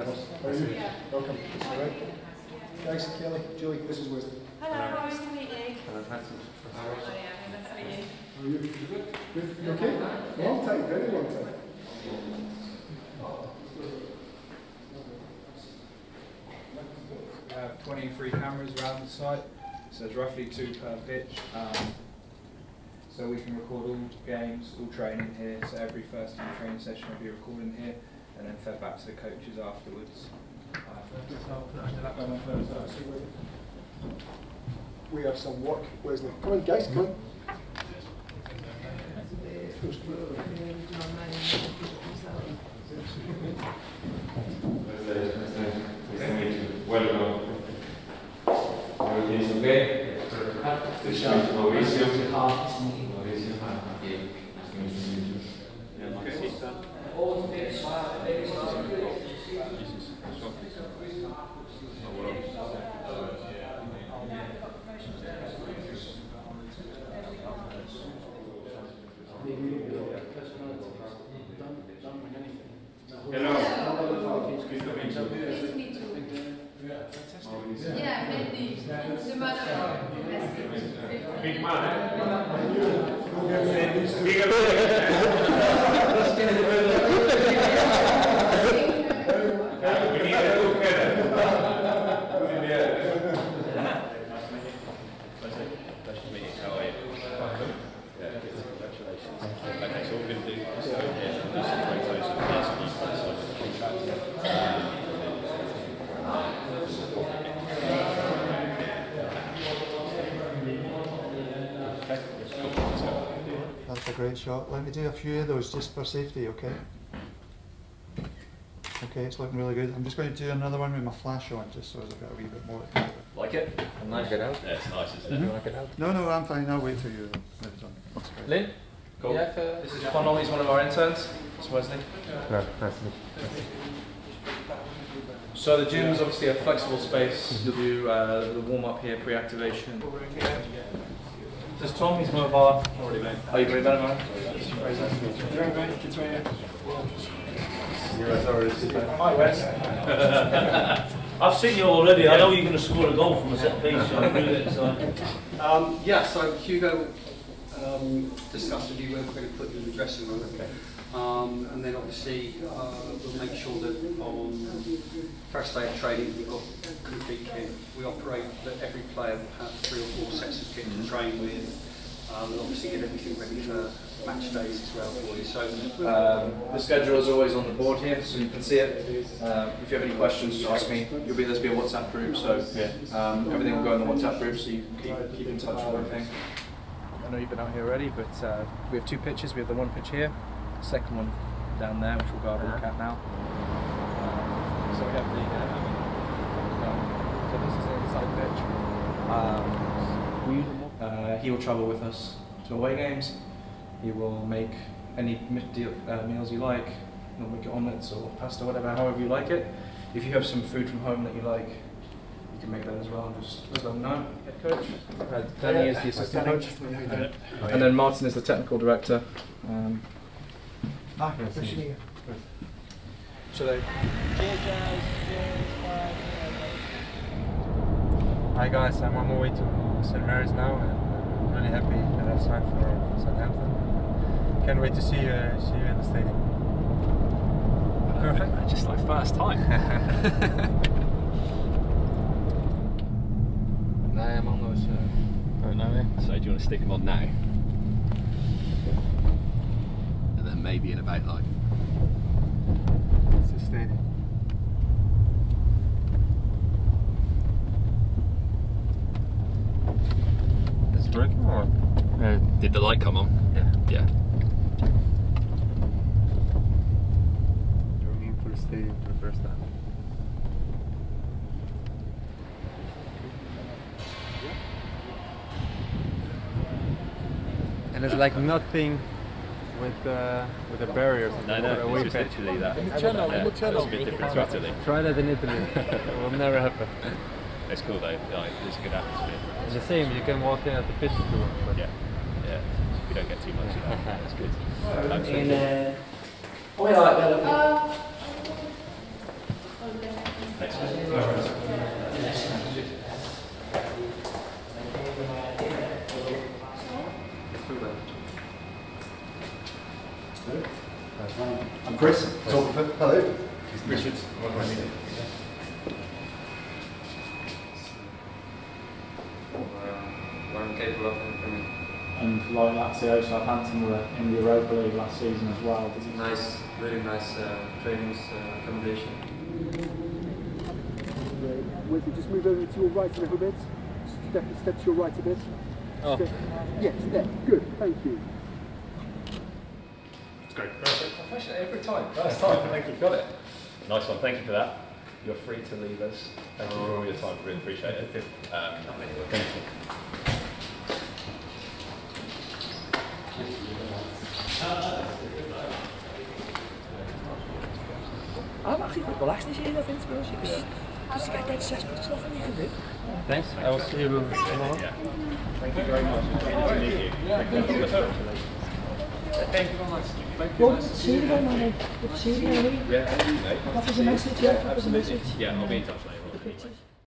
How are you? Welcome. All right. Guys, Kelly, Julie, this is Wesley. Hello, nice to meet you. Hello, Francis. Yeah, nice to meet you. How are you? Good? You okay? Long time, very long time. We have 23 cameras around the site, so there's roughly two per pitch. Um, so we can record all games, all training here. So every first team training session will be recorded here, and then fed back to the coaches afterwards. We have some work, Wesley. Come on, guys, come on. Welcome. Everything is okay? Mauricio. Mauricio. Okay. Nice to meet you. Hello. Nice to meet you. Nice to meet you. Yeah, Mindy. The mother of Wesley. Big man, eh? Bigger We need to look better. Okay, so what we're going to do is go ahead and do some photos of this and you can sign the contract. Okay, cool, let's go. That's a great shot. Let me do a few of those just for safety, okay? Okay, it's looking really good. I'm just going to do another one with my flash on, just so it's a bit- a wee bit more. Like it? Nice get out. Yeah, it's nice, isn't it? Wanna get out? No, no, I'm fine. I'll wait till you let it on. That's. Lynn? Cool. Yeah, this is Connell, he's one of our interns. It's Wesley. Nice to meet you. So the gym is obviously a flexible space. You'll do uh, the warm up here, pre-activation. This is Tom. He's one of our. Already met. Oh, you've already met him, right? Hi, Wes. I've seen you already. I know you're going to score a goal from a set piece, so I'm really excited. Um, yeah, so Hugo um, discussed with you where we're going to put you in the dressing room. Um, and then obviously uh, we'll make sure that on first day of training we've got complete kit. We operate that every player will have three or four sets of kit to train with. We'll obviously get everything ready for match days as well for you. So Um, the schedule is always on the board here, so you can see it. Um, if you have any questions, just ask me. You'll be there's be a WhatsApp group, so um, everything will go in the WhatsApp group, so you can keep, keep in touch with everything. I know you've been out here already, but uh, we have two pitches. We have the one pitch here, the second one down there, which we'll go have a look at now. Um, so we have the. Uh, um, so this is inside pitch. Um, uh, he will travel with us to away games. He will make any deal, uh, meals you like. He'll make it omelets or pasta, whatever, however you like it. If you have some food from home that you like, you can make that as well. Just let them know. Head coach. Uh, Danny is the assistant coach. And then Martin is the technical director. Um, Ah, nice to meet you. Hi guys, I'm on my way to St. Mary's now and I'm really happy that I've signed for Southampton. Can't wait to see you, see you in the stadium. Perfect. Just like first time. No, I'm on those. Uh, don't know it. So do you want to stick them on now? And maybe in about like It's the. Is it working or? Uh, did the light come on? Yeah. Yeah. You're in for the for the first time. And it's like nothing with uh, with the barriers. No, no, it's just literally that. In the channel, in the Yeah, channel. It's a bit different to Italy. Try that in Italy. it will never happen. It's cool though. Like, it's a good atmosphere. It's the same. You can walk in at the pitch if you want. But Yeah. Yeah. We don't get too much of that. That's good. Thanks for In, uh, oh, yeah, like that. Uh, Thanks. mate. I'm Chris, photographer. Hello. Richard. What I'm capable of in the Premier League. And like Lazio, Southampton were in the Europa League last season as well. Did you Nice, really nice uh, trainings, uh, accommodation. Wesley, just move over to your right a little bit. Step, step to your right a bit. Oh. Step- Yes, there. Good. Thank you. It's great. Professional every time. First time. I think you've got it. Nice one. Thank you for that. You're free to leave us. Thank you for all your time. Really appreciate it. Um, thank you. I'm actually quite relaxed this year, I think, to be honest, because just to get dead desperate, there's nothing you can do. Thanks. I will see you tomorrow. Thank you very much. It's to meet you. Thank you. Thank you very much. Well, see you again, man. Good to see you again. Yeah, thank you, mate. That was a message, yeah, that was a message. Yeah, I'll be in touch later on. The pictures.